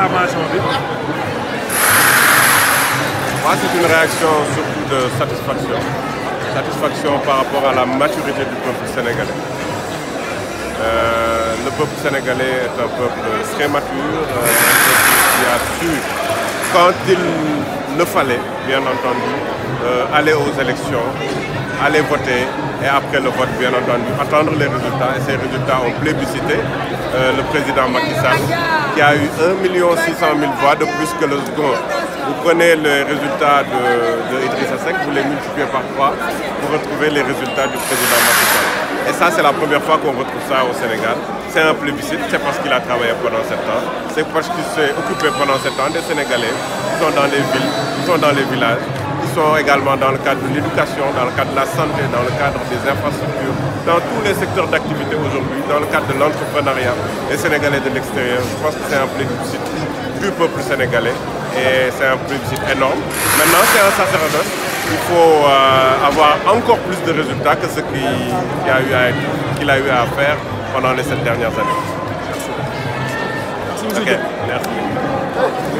acclamation bi. Moi, c'est une réaction surtout de satisfaction. Satisfaction par rapport à la maturité du peuple sénégalais. Euh, le peuple sénégalais est un peuple très mature, un peuple qui a su, quand il le fallait, bien entendu, euh, aller aux élections, aller voter et après le vote, bien entendu, attendre les résultats. Et ces résultats ont plébiscité euh, le président Macky Sall qui a eu 1 600 000 voix de plus que le second. Vous prenez les résultats de, de Idrissa Seck, vous les multipliez par 3 pour retrouver les résultats du président Macky Sall. Et ça, c'est la première fois qu'on retrouve ça au Sénégal. C'est un plébiscite, c'est parce qu'il a travaillé pendant 7 ans, c'est parce qu'il s'est occupé pendant 7 ans des Sénégalais qui sont dans les villes, qui sont dans les villages, qui sont également dans le cadre de l'éducation, dans le cadre de la santé, dans le cadre des infrastructures, dans tous les secteurs d'activité aujourd'hui, dans le cadre de l'entrepreneuriat, les Sénégalais de l'extérieur. Je pense que c'est un plébiscite du peuple sénégalais et c'est un plébiscite énorme. Maintenant, c'est un sacerdoce. Il faut euh, avoir encore plus de résultats que ce qu'il a, eu à, qu'il a eu à faire pendant les sept dernières années. Merci. Ok, merci.